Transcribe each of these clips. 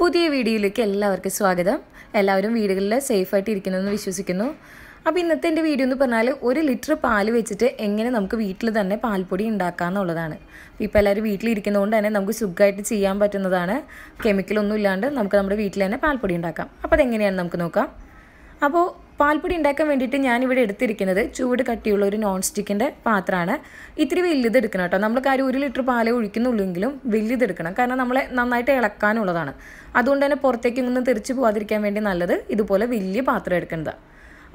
പുതിയ വീഡിയോയിലേക്ക് എല്ലാവർക്കും സ്വാഗതം. എല്ലാവരും വീടുകളിൽ സേഫായിട്ട് ഇരിക്കുന്നെന്ന് വിശ്വസിക്കുന്നു. അപ്പോൾ ഇന്നത്തെ എന്റെ വീഡിയോ എന്ന് പറഞ്ഞാൽ ഒരു ലിറ്റർ പാൽ വെച്ചിട്ട് എങ്ങനെ നമുക്ക് വീട്ടിൽ തന്നെ പാൽപ്പൊടി ഉണ്ടാക്കാം എന്നുള്ളതാണ്. ഇപ്പോൾ എല്ലാവരും വീട്ടിലിരിക്കുന്നതുകൊണ്ട് തന്നെ നമുക്ക് സുഖമായിട്ട് ചെയ്യാൻ പറ്റുന്നതാണ്. കെമിക്കലൊന്നും ഇല്ലാണ്ട് നമുക്ക് നമ്മുടെ വീട്ടിൽ തന്നെ പാൽപ്പൊടി ഉണ്ടാക്കാം. അപ്പോൾ അതെങ്ങനെയാണ് നമുക്ക് നോക്കാം. അപ്പോൾ പാൽപ്പൊടി ഉണ്ടാക്കാൻ വേണ്ടിയിട്ട് ഞാനിവിടെ എടുത്തിരിക്കുന്നത് ചൂട് കട്ടിയുള്ള ഒരു നോൺ സ്റ്റിക്കിന്റെ പാത്രമാണ്. ഇത്തിരി വലിയത് എടുക്കണം കേട്ടോ. നമ്മൾ കാര്യം ഒരു ലിറ്റർ പാലേ ഒഴിക്കുന്നുള്ളെങ്കിലും വലുത് എടുക്കണം. കാരണം നമ്മളെ നന്നായിട്ട് ഇളക്കാനുള്ളതാണ്. അതുകൊണ്ട് തന്നെ പുറത്തേക്കൊന്നും തെറിച്ച് പോകാതിരിക്കാൻ വേണ്ടി നല്ലത് ഇതുപോലെ വലിയ പാത്രം എടുക്കുന്നത്.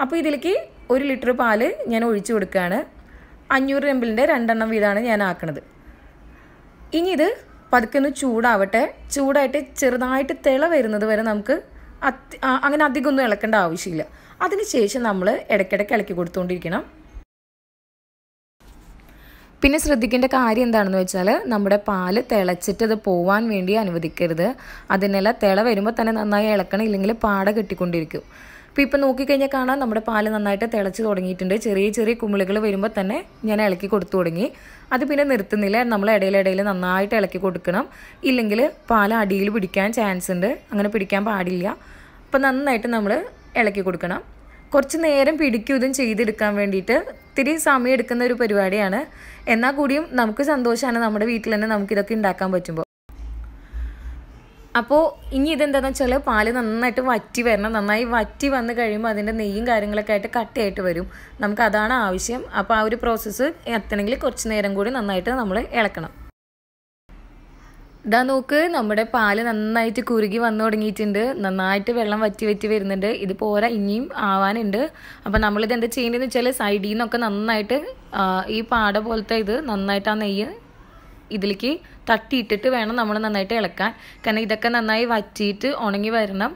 അപ്പോൾ ഇതിലേക്ക് ഒരു ലിറ്റർ പാൽ ഞാൻ ഒഴിച്ചു കൊടുക്കുകയാണ്. അഞ്ഞൂറ് എംബിളിന്റെ രണ്ടെണ്ണം വീതമാണ് ഞാൻ ആക്കണത്. ഇനി ഇത് പതുക്കെ ഒന്ന് ചൂടാവട്ടെ. ചൂടായിട്ട് ചെറുതായിട്ട് തിള വരുന്നത് വരെ നമുക്ക് അങ്ങനെ അധികം ഒന്നും ഇളക്കേണ്ട ആവശ്യമില്ല. അതിനുശേഷം നമ്മൾ ഇടയ്ക്കിടയ്ക്ക് ഇളക്കി കൊടുത്തുകൊണ്ടിരിക്കണം. പിന്നെ ശ്രദ്ധിക്കേണ്ട കാര്യം എന്താണെന്ന് വെച്ചാൽ നമ്മുടെ പാൽ തിളച്ചിട്ട് അത് പോവാൻ വേണ്ടി അനുവദിക്കരുത്. അതിനെല്ലാം തിള വരുമ്പോൾ തന്നെ നന്നായി ഇളക്കണം ഇല്ലെങ്കിൽ പാട കെട്ടിക്കൊണ്ടിരിക്കും. അപ്പോൾ ഇപ്പം നോക്കിക്കഴിഞ്ഞാൽ കാണാം നമ്മുടെ പാൽ നന്നായിട്ട് തിളച്ച് തുടങ്ങിയിട്ടുണ്ട്. ചെറിയ ചെറിയ കുമിളുകൾ വരുമ്പോൾ തന്നെ ഞാൻ ഇളക്കി കൊടുത്തു തുടങ്ങി. അത് പിന്നെ നിർത്തുന്നില്ല. നമ്മൾ ഇടയിലിടയിൽ നന്നായിട്ട് ഇളക്കി കൊടുക്കണം. ഇല്ലെങ്കിൽ പാൽ അടിയിൽ പിടിക്കാൻ ചാൻസ് ഉണ്ട്. അങ്ങനെ പിടിക്കാൻ പാടില്ല. അപ്പോൾ നന്നായിട്ട് നമ്മൾ ഇളക്കി കൊടുക്കണം. കുറച്ച് നേരം പിടിക്കും ചെയ്തെടുക്കാൻ വേണ്ടിയിട്ട്. ഇത്തിരി സമയം എടുക്കുന്ന ഒരു പരിപാടിയാണ്. എന്നാൽ കൂടിയും നമുക്ക് സന്തോഷമാണ് നമ്മുടെ വീട്ടിൽ തന്നെ നമുക്കിതൊക്കെ ഉണ്ടാക്കാൻ പറ്റുമ്പോൾ. അപ്പോൾ ഇനി ഇതെന്താണെന്ന് വെച്ചാൽ പാൽ നന്നായിട്ട് വറ്റി വരണം. നന്നായി വറ്റി വന്ന് കഴിയുമ്പോൾ അതിന്റെ നെയ്യും കാര്യങ്ങളൊക്കെ ആയിട്ട് കട്ടയായിട്ട് വരും. നമുക്ക് അതാണ് ആവശ്യം. അപ്പോൾ ആ ഒരു പ്രോസസ്സ് എത്തണമെങ്കിൽ കുറച്ച് നേരം കൂടി നന്നായിട്ട് നമ്മൾ ഇളക്കണം. ഇതാ നോക്ക് നമ്മുടെ പാൽ നന്നായിട്ട് കുറുകി വന്നു തുടങ്ങിയിട്ടുണ്ട്. നന്നായിട്ട് വെള്ളം വറ്റി വറ്റി വരുന്നുണ്ട്. ഇത് പോരാ ഇനിയും ആവാനുണ്ട്. അപ്പോൾ നമ്മളിത് എന്താ ചെയ്യേണ്ടതെന്ന് വെച്ചാൽ സൈഡിൽ നിന്നൊക്കെ നന്നായിട്ട് ഈ പാട പോലത്തെ ഇത് നന്നായിട്ട് ആ നെയ്യ് ഇതിലേക്ക് തട്ടിയിട്ടിട്ട് വേണം നമ്മൾ നന്നായിട്ട് ഇളക്കാൻ. കാരണം ഇതൊക്കെ നന്നായി വറ്റിയിട്ട് ഉണങ്ങി വരണം.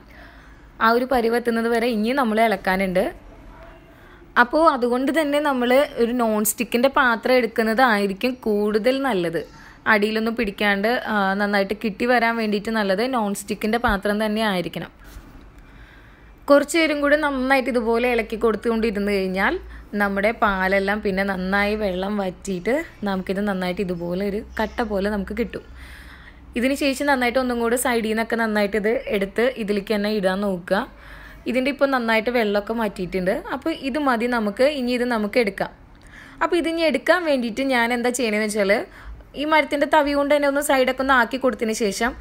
ആ ഒരു പരിവെത്തുന്നത് വരെ ഇനി നമ്മൾ ഇളക്കാനുണ്ട്. അപ്പോൾ അതുകൊണ്ട് തന്നെ നമ്മൾ ഒരു നോൺ സ്റ്റിക്കിന്റെ പാത്രം എടുക്കുന്നതായിരിക്കും കൂടുതൽ നല്ലത്. അടിയിലൊന്നും പിടിക്കാണ്ട് നന്നായിട്ട് കിട്ടി വരാൻ വേണ്ടിയിട്ട് നല്ലത് നോൺ സ്റ്റിക്കിന്റെ പാത്രം തന്നെ ആയിരിക്കണം. കുറച്ച് നേരം കൂടെ നന്നായിട്ട് ഇതുപോലെ ഇളക്കി കൊടുത്തുകൊണ്ടിരുന്ന് കഴിഞ്ഞാൽ നമ്മുടെ പാലെല്ലാം പിന്നെ നന്നായി വെള്ളം വറ്റിയിട്ട് നമുക്കിത് നന്നായിട്ട് ഇതുപോലെ ഒരു കട്ട പോലെ നമുക്ക് കിട്ടും. ഇതിന് ശേഷം നന്നായിട്ട് ഒന്നും കൂടി സൈഡിൽ നിന്നൊക്കെ നന്നായിട്ട് ഇത് എടുത്ത് ഇതിലേക്ക് തന്നെ ഇടാൻ നോക്കുക. ഇതിന്റെ ഇപ്പോൾ നന്നായിട്ട് വെള്ളമൊക്കെ മാറ്റിയിട്ടുണ്ട്. അപ്പോൾ ഇത് മതി നമുക്ക് ഇനി ഇത് നമുക്ക് എടുക്കാം. അപ്പോൾ ഇതിനി എടുക്കാൻ വേണ്ടിയിട്ട് ഞാൻ എന്താ ചെയ്യണമെന്ന് വെച്ചാൽ ഈ മരത്തിന്റെ തവി കൊണ്ട് തന്നെ ഒന്ന് സൈഡൊക്കെ ഒന്ന് ആക്കി കൊടുത്തതിന് ശേഷം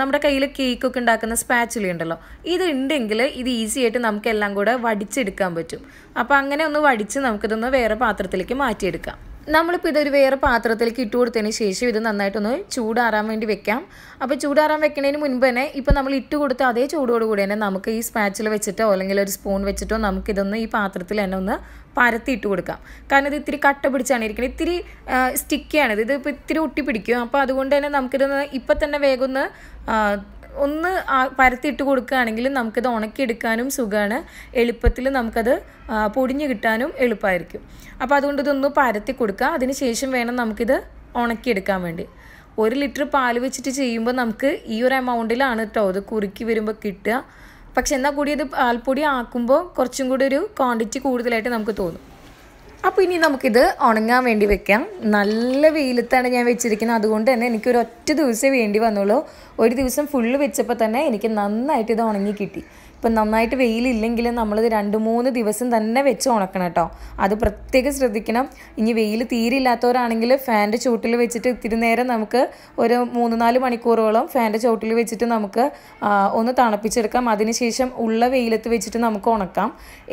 നമ്മുടെ കയ്യിൽ കേക്കൊക്കെ ഉണ്ടാക്കുന്ന സ്പാച്ചുലി ഉണ്ടല്ലോ ഇത് ഉണ്ടെങ്കിൽ ഇത് ഈസി ആയിട്ട് നമുക്കെല്ലാം കൂടെ വടിച്ചെടുക്കാൻ പറ്റും. അപ്പോൾ അങ്ങനെ ഒന്ന് വടിച്ച് നമുക്കിതൊന്ന് വേറെ പാത്രത്തിലേക്ക് മാറ്റിയെടുക്കാം. നമ്മളിപ്പോൾ ഇതൊരു വേറെ പാത്രത്തിലേക്ക് ഇട്ട് കൊടുത്തതിന് ശേഷം ഇത് നന്നായിട്ടൊന്ന് ചൂടാറാൻ വേണ്ടി വെക്കാം. അപ്പോൾ ചൂടാറാൻ വെക്കുന്നതിന് മുൻപ് തന്നെ ഇപ്പോൾ നമ്മൾ ഇട്ട് കൊടുത്ത അതേ ചൂടോടുകൂടി തന്നെ നമുക്ക് ഈ സ്പാച്ചിൽ വെച്ചിട്ടോ അല്ലെങ്കിൽ ഒരു സ്പൂൺ വെച്ചിട്ടോ നമുക്കിതൊന്ന് ഈ പാത്രത്തിൽ തന്നെ ഒന്ന് പരത്തി ഇട്ട് കൊടുക്കാം. കാരണം ഇത് ഇത്തിരി കട്ട പിടിച്ചാണ് ഇരിക്കുന്നത് ഇത്തിരി സ്റ്റിക്കിയാണ് ഇത് ഇപ്പോൾ ഇത്തിരി ഒട്ടി പിടിക്കും. അപ്പോൾ അതുകൊണ്ട് തന്നെ നമുക്കിതൊന്ന് ഇപ്പം തന്നെ വേഗം ഒന്ന് ഒന്ന് പരത്തിയിട്ട് കൊടുക്കുകയാണെങ്കിൽ നമുക്കിത് ഉണക്കിയെടുക്കാനും സുഖമാണ്. എളുപ്പത്തിൽ നമുക്കത് പൊടിഞ്ഞു കിട്ടാനും എളുപ്പമായിരിക്കും. അപ്പോൾ അതുകൊണ്ട് ഇതൊന്ന് പരത്തി കൊടുക്കുക. അതിന് ശേഷം വേണം നമുക്കിത് ഉണക്കിയെടുക്കാൻ വേണ്ടി. ഒരു ലിറ്റർ പാൽ വെച്ചിട്ട് ചെയ്യുമ്പോൾ നമുക്ക് ഈ ഒരു എമൗണ്ടിലാണ് കേട്ടോ അത് കുറുക്കി വരുമ്പോൾ കിട്ടുക. പക്ഷെ എന്നാൽ കൂടി ഇത് പാൽപ്പൊടി ആക്കുമ്പോൾ കുറച്ചും കൂടി ഒരു ക്വാണ്ടിറ്റി കൂടുതലായിട്ട് നമുക്ക് തോന്നും. അപ്പോൾ ഇനി നമുക്കിത് ഉണങ്ങാൻ വേണ്ടി വെക്കാം. നല്ല വെയിലത്താണ് ഞാൻ വെച്ചിരിക്കുന്നത്. അതുകൊണ്ട് തന്നെ എനിക്ക് ഒരു ഒറ്റ ദിവസമേ വേണ്ടി വന്നുള്ളൂ. ഒരു ദിവസം ഫുള്ള് വെച്ചപ്പോൾ തന്നെ എനിക്ക് നന്നായിട്ട് ഇത് ഉണങ്ങി കിട്ടി. ഇപ്പം നന്നായിട്ട് വെയിലില്ലെങ്കിൽ നമ്മളിത് രണ്ട് മൂന്ന് ദിവസം തന്നെ വെച്ച് ഉണക്കണം കേട്ടോ. അത് പ്രത്യേകം ശ്രദ്ധിക്കണം. ഇനി വെയിൽ തീരില്ലാത്തവരാണെങ്കിൽ ഫാന്റെ ചുവട്ടിൽ വെച്ചിട്ട് ഇത്തിരി നേരം നമുക്ക് ഒരു മൂന്ന് നാല് മണിക്കൂറോളം ഫാന്റെ ചുവട്ടിൽ വെച്ചിട്ട് നമുക്ക് ഒന്ന് തണുപ്പിച്ചെടുക്കാം. അതിനുശേഷം ഉള്ള വെയിലത്ത് വെച്ചിട്ട് നമുക്ക് ഉണക്കാം.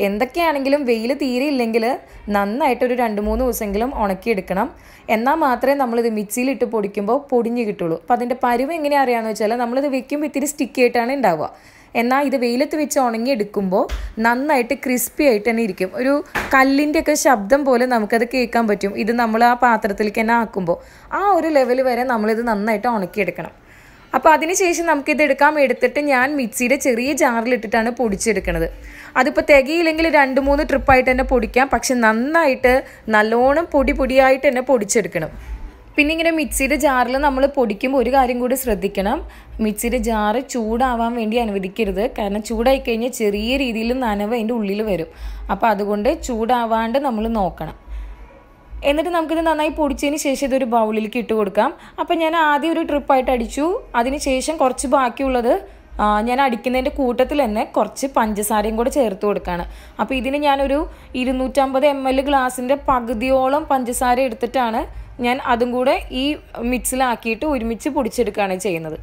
എന്തൊക്കെയാണെങ്കിലും വെയിൽ തീരെയില്ലെങ്കിൽ നന്നായിട്ടൊരു രണ്ട് മൂന്ന് ദിവസമെങ്കിലും ഉണക്കിയെടുക്കണം. എന്നാൽ മാത്രമേ നമ്മളിത് മിക്സിയിലിട്ട് പൊടിക്കുമ്പോൾ പൊടിഞ്ഞ് കിട്ടുള്ളൂ. അപ്പോൾ അതിന്റെ പരുവ് എങ്ങനെയാണ് അറിയാമെന്ന് വെച്ചാൽ നമ്മളിത് വെക്കുമ്പോൾ ഇത്തിരി സ്റ്റിക്കി ആയിട്ടാണ് ഉണ്ടാവുക. എന്നാൽ ഇത് വെയിലത്ത് വെച്ച് ഉണങ്ങി എടുക്കുമ്പോൾ നന്നായിട്ട് ക്രിസ്പി ആയിട്ട് തന്നെ ഇരിക്കും. ഒരു കല്ലിന്റെ ഒക്കെ ശബ്ദം പോലെ നമുക്കത് കേൾക്കാൻ പറ്റും. ഇത് നമ്മൾ ആ പാത്രത്തിലേക്ക് തന്നെ ആക്കുമ്പോൾ. ആ ഒരു ലെവൽ വരെ നമ്മളിത് നന്നായിട്ട് ഉണക്കിയെടുക്കണം. അപ്പോൾ അതിനുശേഷം നമുക്കിത് എടുക്കാം. എടുത്തിട്ട് ഞാൻ മിക്സിയുടെ ചെറിയ ജാറിലിട്ടിട്ടാണ് പൊടിച്ചെടുക്കുന്നത്. അതിപ്പോൾ തികയില്ലെങ്കിൽ രണ്ട് മൂന്ന് ട്രിപ്പായിട്ട് തന്നെ പൊടിക്കാം. പക്ഷെ നന്നായിട്ട് നല്ലോണം പൊടി പൊടിയായിട്ട് തന്നെ പൊടിച്ചെടുക്കണം. പിന്നെ ഇങ്ങനെ മിക്സിയുടെ ജാറിൽ നമ്മൾ പൊടിക്കുമ്പോൾ ഒരു കാര്യം കൂടി ശ്രദ്ധിക്കണം. മിക്സിയുടെ ജാറ് ചൂടാവാൻ വേണ്ടി അനുവദിക്കരുത്. കാരണം ചൂടായി കഴിഞ്ഞാൽ ചെറിയ രീതിയിൽ നനവ് അതിന്റെ ഉള്ളിൽ വരും. അപ്പോൾ അതുകൊണ്ട് ചൂടാവാണ്ട് നമ്മൾ നോക്കണം. എന്നിട്ട് നമുക്കിത് നന്നായി പൊടിച്ചതിന് ശേഷം ഇതൊരു ബൗളിലേക്ക് ഇട്ട് കൊടുക്കാം. അപ്പം ഞാൻ ആദ്യം ഒരു ട്രിപ്പായിട്ട് അടിച്ചു. അതിന് ശേഷം കുറച്ച് ബാക്കിയുള്ളത് ഞാൻ അടിക്കുന്നതിന്റെ കൂട്ടത്തിൽ തന്നെ കുറച്ച് പഞ്ചസാരയും കൂടെ ചേർത്ത് കൊടുക്കുകയാണ് അപ്പോൾ ഇതിന് ഞാനൊരു ഇരുന്നൂറ്റമ്പത് എം എൽ ഗ്ലാസിന്റെ പകുതിയോളം പഞ്ചസാര എടുത്തിട്ടാണ് ഞാൻ അതും കൂടെ ഈ മിക്സിലാക്കിയിട്ട് ഒരുമിച്ച് പൊടിച്ചെടുക്കുകയാണ് ചെയ്യുന്നത്.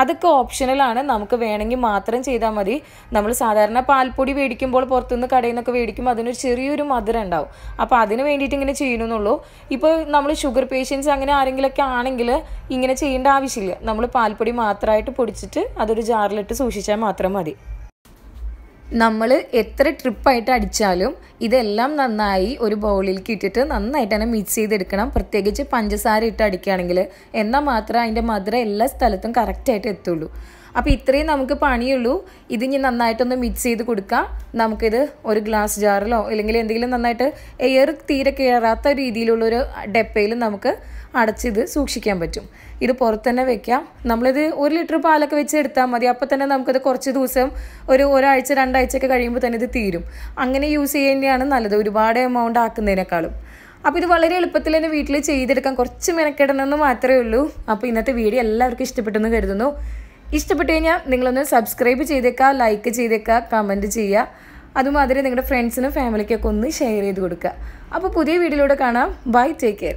അതൊക്കെ ഓപ്ഷണലാണ് നമുക്ക് വേണമെങ്കിൽ മാത്രം ചെയ്താൽ മതി. നമ്മൾ സാധാരണ പാൽപ്പൊടി മേടിക്കുമ്പോൾ പുറത്തുനിന്ന് കടയിൽ നിന്നൊക്കെ മേടിക്കുമ്പോൾ അതിനൊരു ചെറിയൊരു മധുരം ഉണ്ടാവും. അപ്പോൾ അതിന് വേണ്ടിയിട്ട് ഇങ്ങനെ ചെയ്യണമെന്നുള്ളൂ ഇപ്പോൾ നമ്മൾ ഷുഗർ പേഷ്യൻസ് അങ്ങനെ ആരെങ്കിലുമൊക്കെ ആണെങ്കിൽ ഇങ്ങനെ ചെയ്യേണ്ട ആവശ്യമില്ല. നമ്മൾ പാൽപ്പൊടി മാത്രമായിട്ട് പൊടിച്ചിട്ട് അതൊരു ജാറിലിട്ട് സൂക്ഷിച്ചാൽ മാത്രം മതി. നമ്മൾ എത്ര ട്രിപ്പായിട്ട് അടിച്ചാലും ഇതെല്ലാം നന്നായി ഒരു ബൗളിലേക്ക് ഇട്ടിട്ട് നന്നായിട്ട് തന്നെ മിക്സ് ചെയ്തെടുക്കണം. പ്രത്യേകിച്ച് പഞ്ചസാര ഇട്ട് അടിക്കുകയാണെങ്കിൽ എന്നാൽ മാത്രമേ അതിന്റെ മധുരം എല്ലാ സ്ഥലത്തും കറക്റ്റായിട്ട് എത്തുള്ളൂ. അപ്പോൾ ഇത്രയും നമുക്ക് പണിയുള്ളൂ. ഇത് ഇനി നന്നായിട്ടൊന്ന് മിക്സ് ചെയ്ത് കൊടുക്കാം. നമുക്കിത് ഒരു ഗ്ലാസ് ജാറിലോ അല്ലെങ്കിൽ എന്തെങ്കിലും നന്നായിട്ട് എയർ തീരെ കയറാത്ത രീതിയിലുള്ളൊരു ഡെപ്പയിൽ നമുക്ക് അടച്ചിത് സൂക്ഷിക്കാൻ പറ്റും. ഇത് പുറത്ത് തന്നെ വെക്കാം. നമ്മളിത് ഒരു ലിറ്റർ പാലൊക്കെ വെച്ച് എടുത്താൽ മതി. അപ്പോൾ തന്നെ നമുക്കത് കുറച്ച് ദിവസം ഒരു ഒരാഴ്ച രണ്ടാഴ്ചയൊക്കെ കഴിയുമ്പോൾ തന്നെ ഇത് തീരും. അങ്ങനെ യൂസ് ചെയ്യുന്നതാണ് നല്ലത്. ഒരുപാട് എമൗണ്ട് ആക്കുന്നതിനേക്കാളും. അപ്പോൾ ഇത് വളരെ എളുപ്പത്തിൽ തന്നെ വീട്ടിൽ ചെയ്തെടുക്കാൻ കുറച്ച് മെനക്കെടണമെന്ന് മാത്രമേ ഉള്ളൂ. അപ്പോൾ ഇന്നത്തെ വീഡിയോ എല്ലാവർക്കും ഇഷ്ടപ്പെട്ടെന്ന് കരുതുന്നു. ഇഷ്ടപ്പെട്ടു കഴിഞ്ഞാൽ നിങ്ങളൊന്ന് സബ്സ്ക്രൈബ് ചെയ്തേക്കുക ലൈക്ക് ചെയ്തേക്കുക കമന്റ് ചെയ്യുക അതുമാതിരി നിങ്ങളുടെ ഫ്രണ്ട്സിനും ഫാമിലിക്കൊക്കെ ഒന്ന് ഷെയർ ചെയ്ത് കൊടുക്കുക. അപ്പോൾ പുതിയ വീഡിയോയിലൂടെ കാണാം. Bye take care